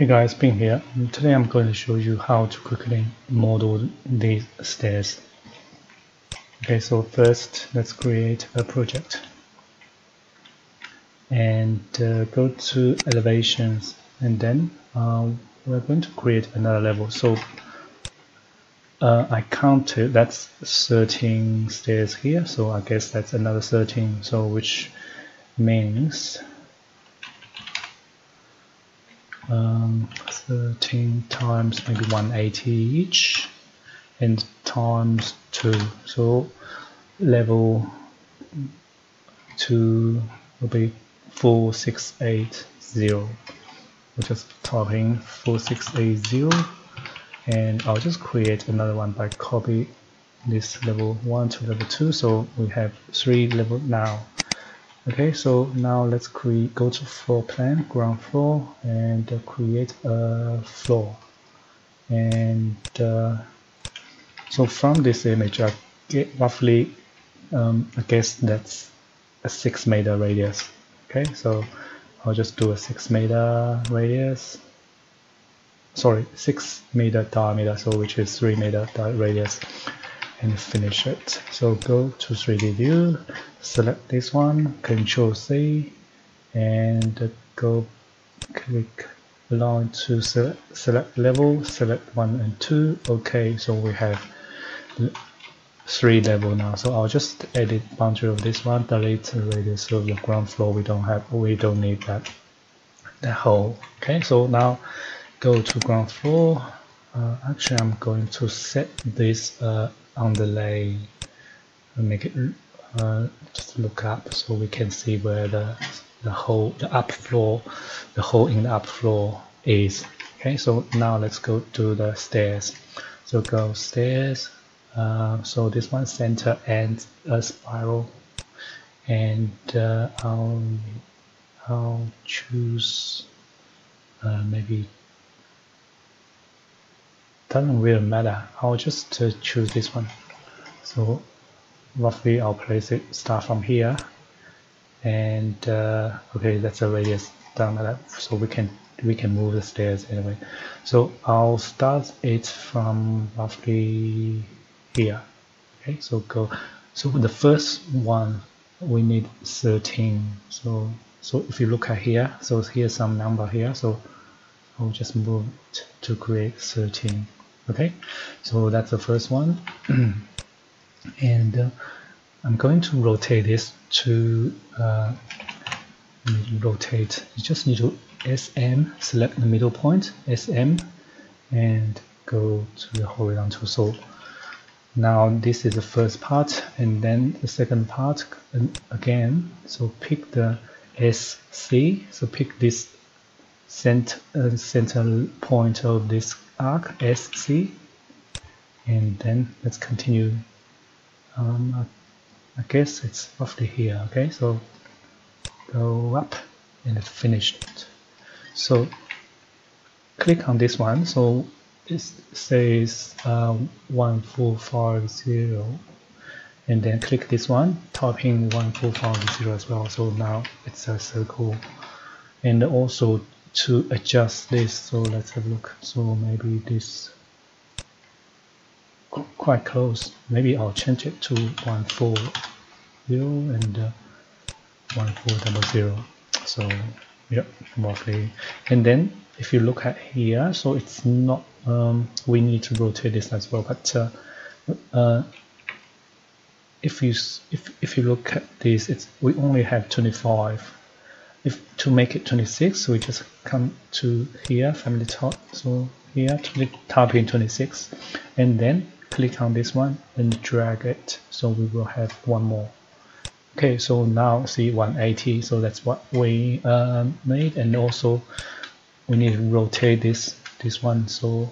Hey guys, Bin here. Today I'm going to show you how to quickly model these stairs. Okay, so first let's create a project and uh, go to elevations and then uh, we're going to create another level. So uh, I counted that's 13 stairs here, so I guess that's another 13. So which means um, 13 times maybe 180 each and times 2 so level 2 will be 4680 we're just typing 4680 and I'll just create another one by copy this level 1 to level 2 so we have three level now okay so now let's create go to floor plan ground floor and uh, create a floor. And uh, so from this image I get roughly um, I guess that's a 6 meter radius. Okay so I'll just do a 6 meter radius. Sorry 6 meter diameter so which is 3 meter radius and finish it. So go to 3D view, select this one, Control C, and go click along to select, select level, select 1 and 2. Okay, so we have three level now. So I'll just edit boundary of this one, delete radius of the ground floor. We don't have, we don't need that, that whole. Okay, so now go to ground floor. Uh, actually, I'm going to set this uh, underlay and make it uh, just look up so we can see where the the hole the up floor the hole in the up floor is. Okay so now let's go to the stairs. So go stairs uh, so this one center and a spiral. And uh, I'll I'll choose uh, maybe doesn't really matter. I'll just uh, choose this one. So roughly I'll place it start from here. And uh, okay that's a radius down that. So we can we can move the stairs anyway. So I'll start it from roughly here. Okay so go so the first one we need 13 so so if you look at here so here's some number here. So I'll just move to create 13 okay? So that's the first one. And uh, I'm going to rotate this to uh, rotate. You just need to SM select the middle point SM and go to the horizontal. So now this is the first part and then the second part again so pick the SC so pick this center, uh, center point of this arc SC and then let's continue. Um, I guess it's roughly here okay? So go up and it's finished. So click on this one. So it says uh, 1450 and then click this one typing 1450 as well. So now it's a circle. And also to adjust this so let's have a look. So maybe this quite close. Maybe I'll change it to 140 and uh, 1400 so yeah roughly. And then if you look at here so it's not um, we need to rotate this as well but uh, uh, if you if, if you look at this it's we only have 25 if to make it 26 we just come to here family top so here to type in 26 and then click on this one and drag it so we will have one more. Okay so now see 180 so that's what we um, made and also we need to rotate this this one so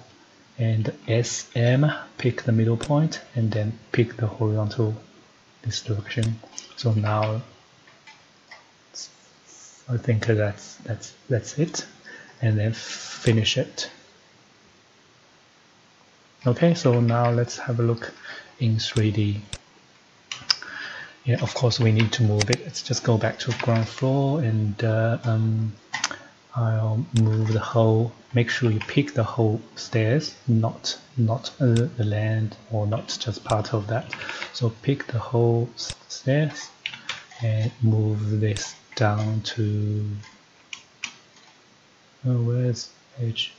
and SM pick the middle point and then pick the horizontal this direction. So now I think that's that's that's it. And then finish it. Okay so now let's have a look in 3d yeah of course we need to move it. Let's just go back to ground floor and uh, um, I'll move the whole make sure you pick the whole stairs not not uh, the land or not just part of that. So pick the whole stairs and move this down to oh, where's edge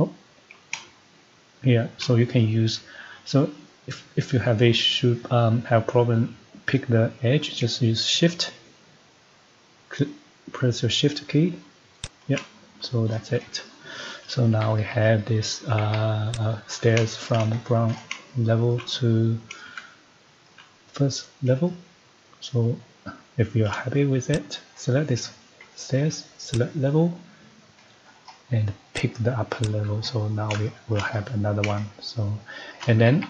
oh yeah so you can use so if, if you have a should um, have problem pick the edge just use shift press your shift key yep so that's it. So now we have this uh, uh, stairs from ground level to first level. So if you're happy with it select this stairs select level and pick the upper level. So now we will have another one. So and then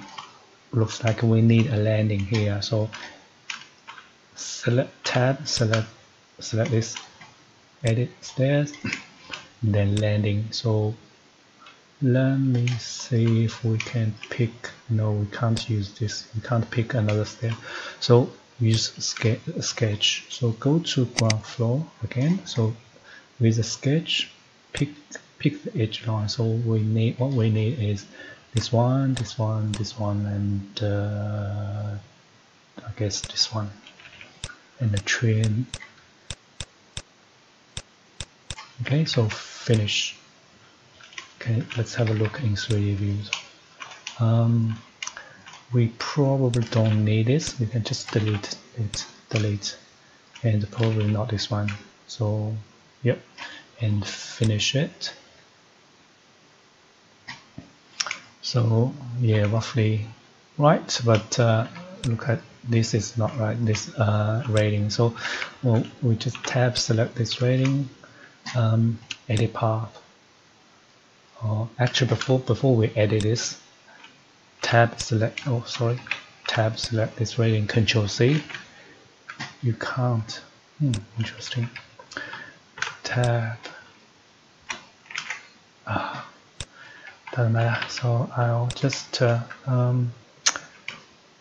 looks like we need a landing here. So select tab select select this edit stairs then landing. So let me see if we can pick no we can't use this we can't pick another stair so use sketch. So go to ground floor again. So with the sketch pick pick the edge line so we need what we need is this one this one this one and uh, I guess this one. And the trim. Okay so finish okay let's have a look in 3d views um, we probably don't need this. We can just delete it delete. And probably not this one. So yep and finish it. So yeah roughly right but uh, look at this is not right this uh, railing. So well, we just tab select this railing um, edit path or actually before before we edit this tab select oh sorry tab select this railing control C. You can't. Hmm, interesting. Tab. Ah, doesn't matter. So I'll just uh, um,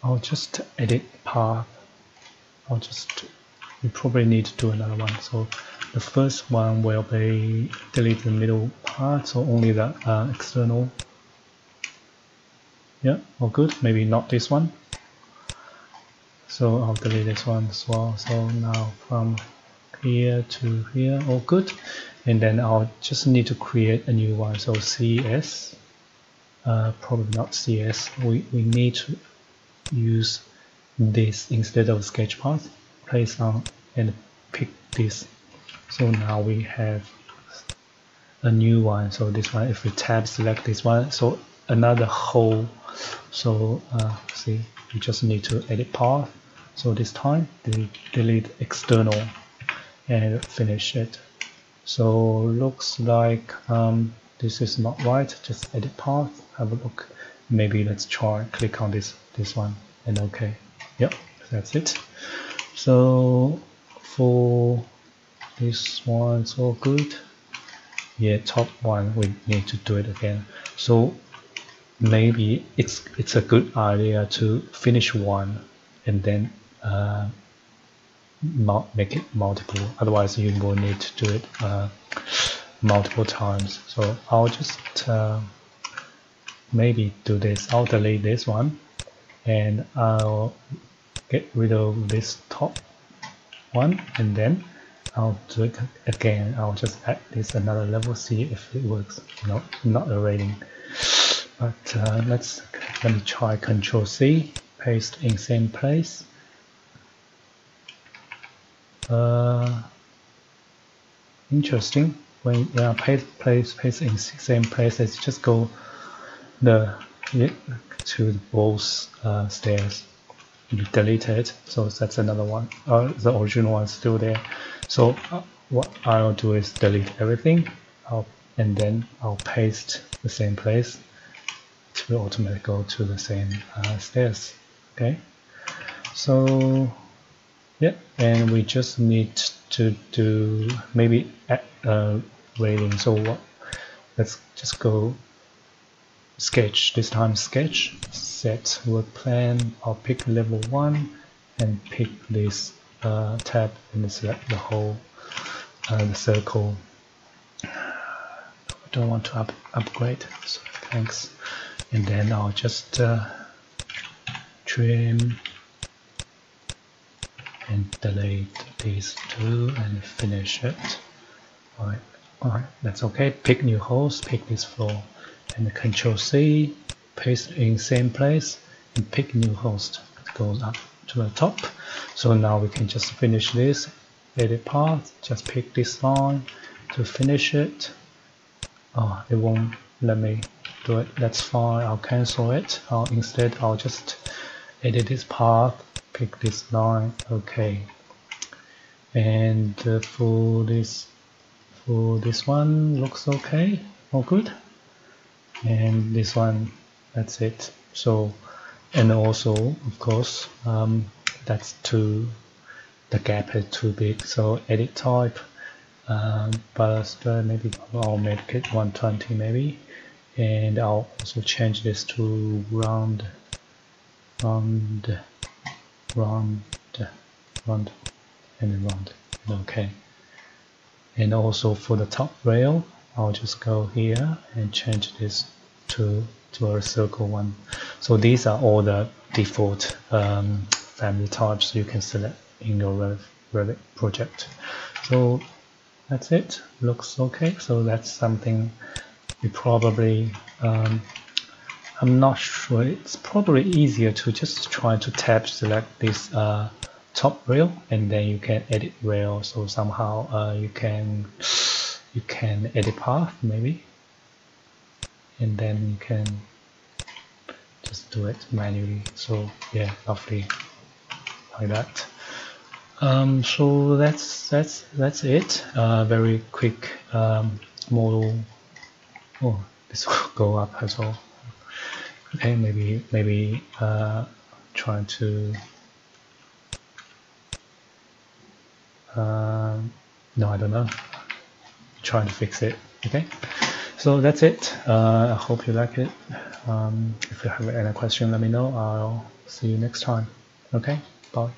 I'll just edit path. I'll just you probably need to do another one. So the first one will be delete the middle part so only the uh, external. Yeah all good. Maybe not this one. So I'll delete this one as well. So now from here to here all good. And then I'll just need to create a new one. So CS uh, probably not CS we, we need to use this instead of sketch path place on and pick this so now we have a new one. So this one if we tab select this one. So another hole. So uh, see we just need to edit path. So this time delete, delete external and finish it. So looks like um, this is not right. Just edit path. Have a look. Maybe let's try click on this this one and okay. Yep that's it. So for this one's all good. Yeah top one we need to do it again. So maybe it's it's a good idea to finish one and then uh, make it multiple. Otherwise you will need to do it uh, multiple times. So I'll just uh, maybe do this. I'll delete this one and I'll get rid of this top one and then I'll do it again. I'll just add this another level see if it works. Know not a railing but uh, let's let me try control C paste in same place. Uh, interesting. When yeah paste place paste in same place let's just go the to both uh, stairs you delete it so that's another one. Uh, the original one still there. So uh, what I'll do is delete everything. I'll, and then I'll paste the same place it will automatically go to the same uh, stairs. Okay? So yeah and we just need to do maybe add uh, railing. So what let's just go sketch this time sketch set work plane I'll pick level 1 and pick this uh, tab and select the whole uh, the circle. I don't want to up, upgrade so thanks. And then I'll just uh, trim and delete these two and finish it. Alright alright that's okay. Pick new host pick this floor and control C paste in same place and pick new host. Goes up to the top. So now we can just finish this edit path just pick this line to finish it. Oh it won't let me do it. That's fine. I'll cancel it. I'll instead I'll just edit this path pick this line. Okay. And uh, for this for this one looks okay. All good and this one that's it. So and also of course um, that's too the gap is too big. So edit type um, but maybe I'll make it 120 maybe. And I'll also change this to round round round round and round. Okay. And also for the top rail I'll just go here and change this to to a circle one. So these are all the default um, family types you can select in your Revit project. So that's it. Looks okay. So that's something you probably um, I'm not sure. It's probably easier to just try to tab select this uh, top rail and then you can edit rail so somehow uh, you can you can edit path maybe. And then you can just do it manually. So yeah lovely like that. Um, so that's that's that's it. Uh, very quick um, model. Oh this will go up as well. Okay maybe maybe uh, trying to uh, no I don't know trying to fix it okay? So that's it. Uh, I hope you like it. Um, if you have any question let me know. I'll see you next time okay? Bye